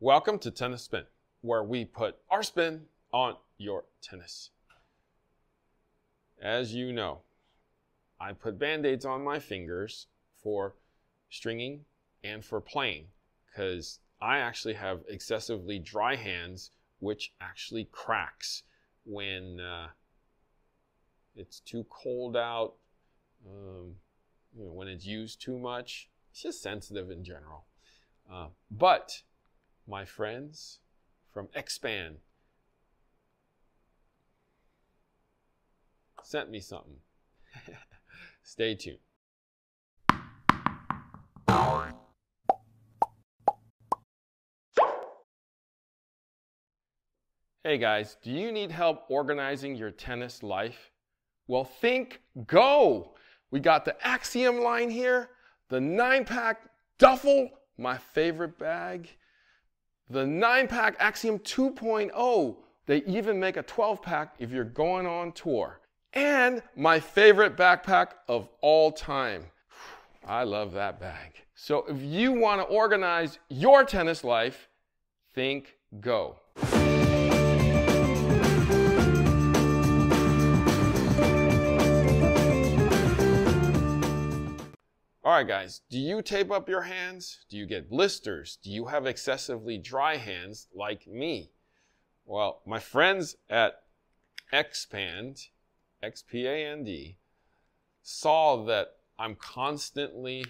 Welcome to Tennis Spin, where we put our spin on your tennis. As you know, I put band aids on my fingers for stringing and for playing because I actually have excessively dry hands, which actually cracks when uh, it's too cold out, um, you know, when it's used too much. It's just sensitive in general. Uh, but my friends from XPAND sent me something. Stay tuned. Hey guys, do you need help organizing your tennis life? Well, think Geau! We got the Axiom line here, the 9 pack duffel, my favorite bag, the 9 pack Axiom 2.0. They even make a 12 pack if you're going on tour. And my favorite backpack of all time. I love that bag. So if you want to organize your tennis life, think Geau. All right, guys, do you tape up your hands? Do you get blisters? Do you have excessively dry hands like me? Well, my friends at XPAND, X-P-A-N-D, saw that I'm constantly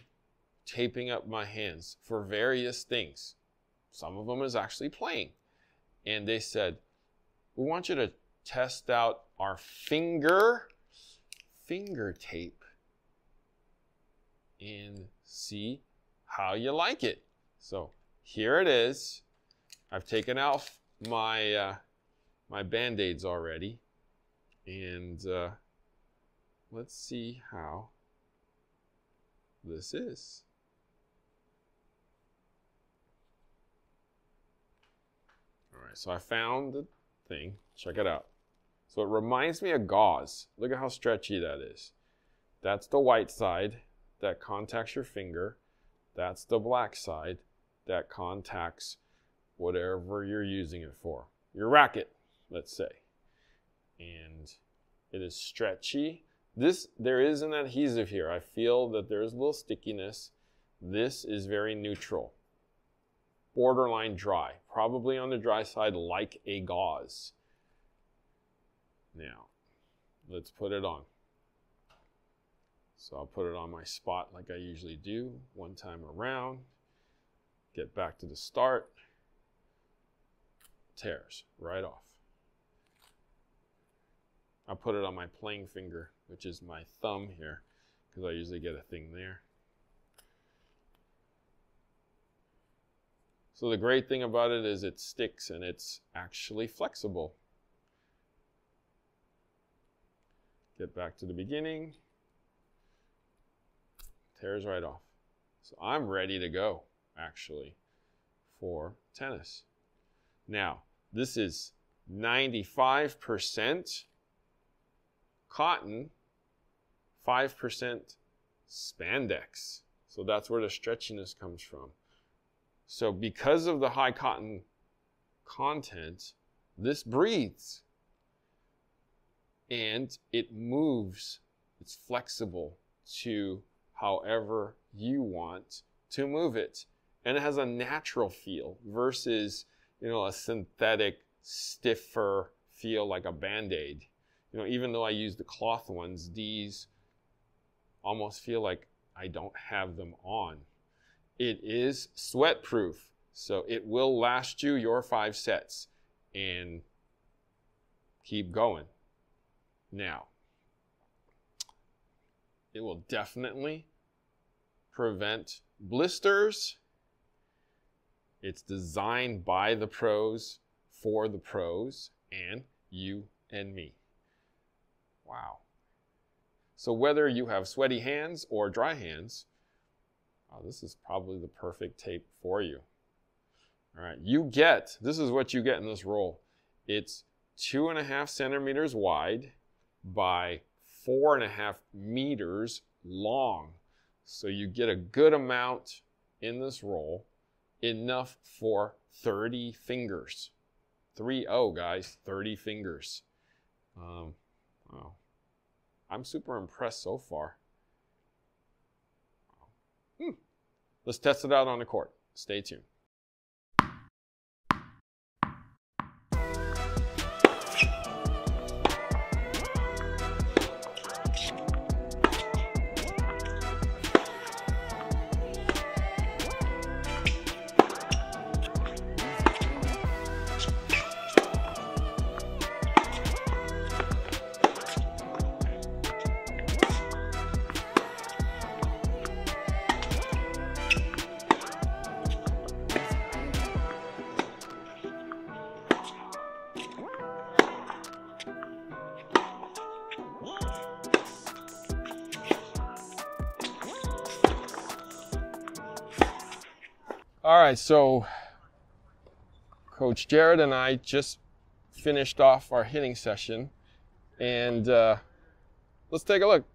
taping up my hands for various things. Some of them is actually playing. And they said, we want you to test out our finger, finger tape and see how you like it. So here it is. I've taken out my, uh, my band-aids already. And uh, let's see how this is. All right, so I found the thing. Check it out. So it reminds me of gauze. Look at how stretchy that is. That's the white side that contacts your finger. That's the black side that contacts whatever you're using it for. Your racket, let's say. And it is stretchy. This there is an adhesive here. I feel that there's a little stickiness. This is very neutral. Borderline dry. Probably on the dry side like a gauze. Now, let's put it on. So I'll put it on my spot like I usually do, one time around, get back to the start, tears right off. I'll put it on my playing finger, which is my thumb here, because I usually get a thing there. So the great thing about it is it sticks and it's actually flexible. Get back to the beginning tears right off. So I'm ready to go, actually, for tennis. Now, this is 95% cotton, 5% spandex. So that's where the stretchiness comes from. So because of the high cotton content, this breathes and it moves. It's flexible to however you want to move it. And it has a natural feel versus, you know, a synthetic, stiffer feel like a band-aid. You know, even though I use the cloth ones, these almost feel like I don't have them on. It is sweat proof, so it will last you your five sets and keep going. Now, it will definitely prevent blisters. It's designed by the pros for the pros and you and me. Wow. So whether you have sweaty hands or dry hands, oh, this is probably the perfect tape for you. All right, you get, this is what you get in this roll. It's two and a half centimeters wide by four and a half meters long. So you get a good amount in this roll enough for 30 fingers. 3 0, guys, 30 fingers. Um, wow. I'm super impressed so far. Hmm. Let's test it out on the court. Stay tuned. All right, so Coach Jerod and I just finished off our hitting session, and uh, let's take a look.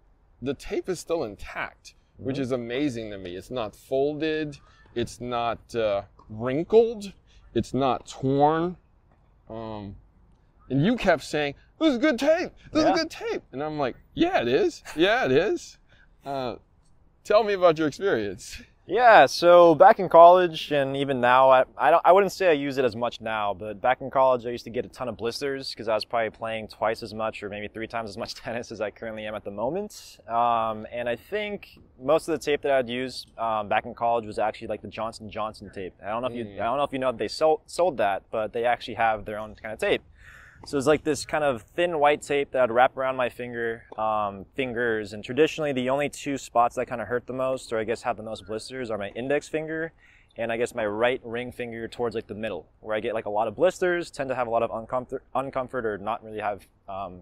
The tape is still intact, which is amazing to me. It's not folded, it's not uh, wrinkled, it's not torn. Um, and you kept saying, "This is good tape. This Yeah. is good tape," and I'm like, "Yeah, it is. Yeah, it is." Uh, tell me about your experience. Yeah, so back in college and even now, I, I, don't, I wouldn't say I use it as much now, but back in college, I used to get a ton of blisters because I was probably playing twice as much or maybe three times as much tennis as I currently am at the moment. Um, and I think most of the tape that I'd use um, back in college was actually like the Johnson Johnson tape. I don't know if you, Mm. I don't know if you know that they sold, sold that, but they actually have their own kind of tape. So it's like this kind of thin white tape that I'd wrap around my finger, um, fingers, and traditionally the only two spots that kind of hurt the most, or I guess have the most blisters, are my index finger and I guess my right ring finger towards like the middle, where I get like a lot of blisters, tend to have a lot of uncomfort, uncomfort or not really have um,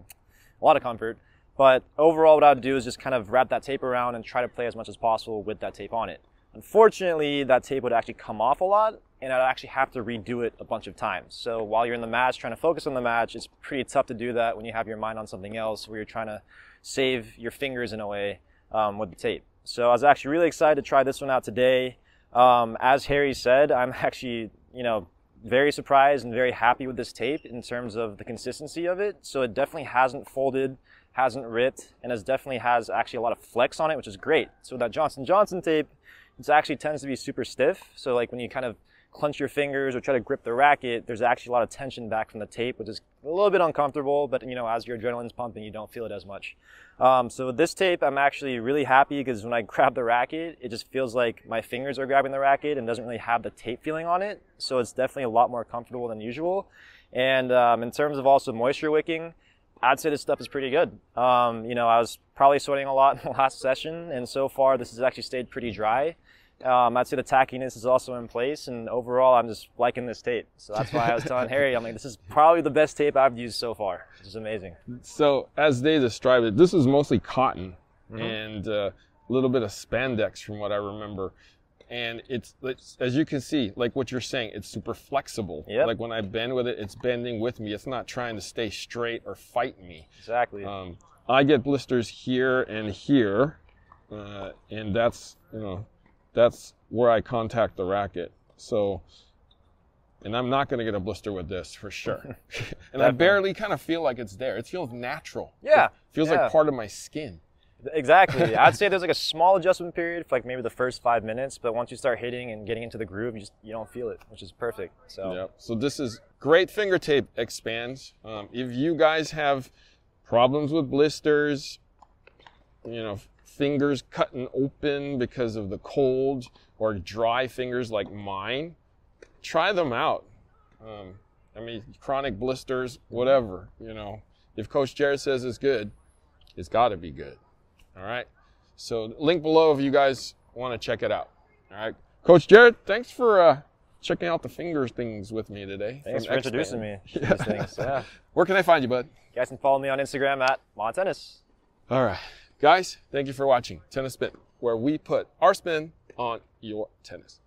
a lot of comfort. But overall, what I'd do is just kind of wrap that tape around and try to play as much as possible with that tape on it. Unfortunately, that tape would actually come off a lot and I'd actually have to redo it a bunch of times. So while you're in the match trying to focus on the match, it's pretty tough to do that when you have your mind on something else where you're trying to save your fingers in a way um, with the tape. So I was actually really excited to try this one out today. Um, as Harry said, I'm actually, you know, very surprised and very happy with this tape in terms of the consistency of it. So it definitely hasn't folded, hasn't ripped, and it definitely has actually a lot of flex on it, which is great. So that Johnson Johnson tape, it actually tends to be super stiff. So like when you kind of clench your fingers or try to grip the racket, there's actually a lot of tension back from the tape, which is a little bit uncomfortable. But you know, as your adrenaline's pumping, you don't feel it as much. Um, so with this tape, I'm actually really happy because when I grab the racket, it just feels like my fingers are grabbing the racket and doesn't really have the tape feeling on it. So it's definitely a lot more comfortable than usual. And um, in terms of also moisture wicking, I'd say this stuff is pretty good. Um, you know, I was probably sweating a lot in the last session, and so far this has actually stayed pretty dry. Um, I'd say the tackiness is also in place, and overall, I'm just liking this tape. So that's why I was telling Harry, I'm like, this is probably the best tape I've used so far. This is amazing. So as they described it, this is mostly cotton Mhm. and uh, a little bit of spandex from what I remember. And it's, it's as you can see, like what you're saying, it's super flexible. Yep. Like when I bend with it, it's bending with me. It's not trying to stay straight or fight me. Exactly. Um, I get blisters here and here, uh, and that's you know, that's where I contact the racket. So, and I'm not going to get a blister with this for sure. and I barely kind of feel like it's there. It feels natural. Yeah, It feels yeah. like part of my skin. Exactly. I'd say there's like a small adjustment period for like maybe the first five minutes, but once you start hitting and getting into the groove, you just you don't feel it, which is perfect. So Yep. So this is great finger tape expands. Um, if you guys have problems with blisters, you know, fingers cutting open because of the cold or dry fingers like mine, try them out. Um, I mean, chronic blisters, whatever, you know. If Coach Jerod says it's good, it's got to be good. All right. So link below if you guys want to check it out. All right. Coach Jerod, thanks for uh, checking out the fingers things with me today. thanks for introducing me to Yeah. these things. Yeah. Where can I find you, bud? You guys can follow me on Instagram at mah_tennis. All right. Guys, thank you for watching Tennis Spin, where we put our spin on your tennis.